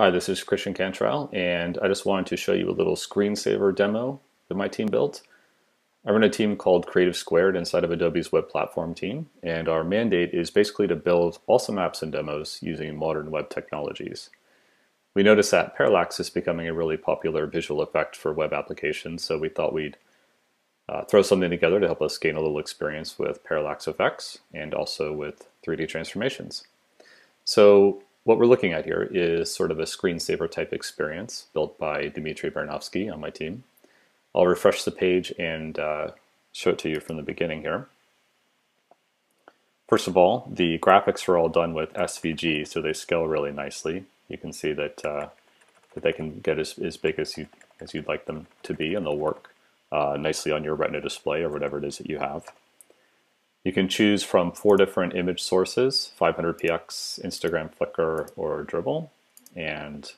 Hi, this is Christian Cantrell, and I just wanted to show you a little screensaver demo that my team built. I run a team called Creative Squared inside of Adobe's web platform team, and our mandate is basically to build awesome apps and demos using modern web technologies. We noticed that parallax is becoming a really popular visual effect for web applications, so we thought we'd uh, throw something together to help us gain a little experience with parallax effects and also with 3D transformations. So what we're looking at here is sort of a screensaver type experience built by Dmitry Baranovskiy on my team. I'll refresh the page and uh, show it to you from the beginning here. First of all, the graphics are all done with SVG, so they scale really nicely. You can see that uh, that they can get as, as big as you as you'd like them to be, and they'll work uh, nicely on your Retina display or whatever it is that you have. You can choose from four different image sources, 500px, Instagram, Flickr, or Dribbble, and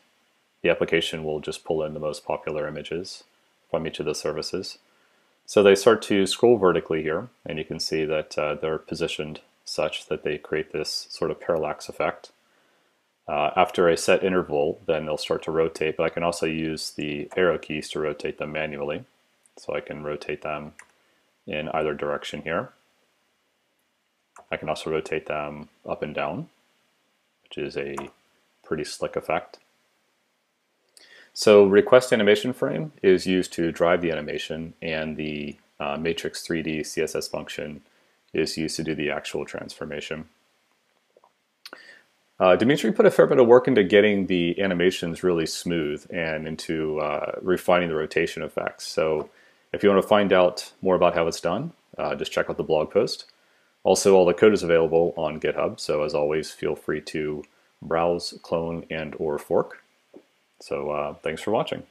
the application will just pull in the most popular images from each of the services. So they start to scroll vertically here, and you can see that uh, they're positioned such that they create this sort of parallax effect. Uh, after a set interval, then they'll start to rotate, but I can also use the arrow keys to rotate them manually. So I can rotate them in either direction here. I can also rotate them up and down, which is a pretty slick effect. So request animation frame is used to drive the animation and the uh, matrix 3D CSS function is used to do the actual transformation. Uh, Dimitri put a fair bit of work into getting the animations really smooth and into uh, refining the rotation effects. So if you want to find out more about how it's done, uh, just check out the blog post. Also, all the code is available on GitHub, so as always, feel free to browse, clone, and or fork. So uh, thanks for watching.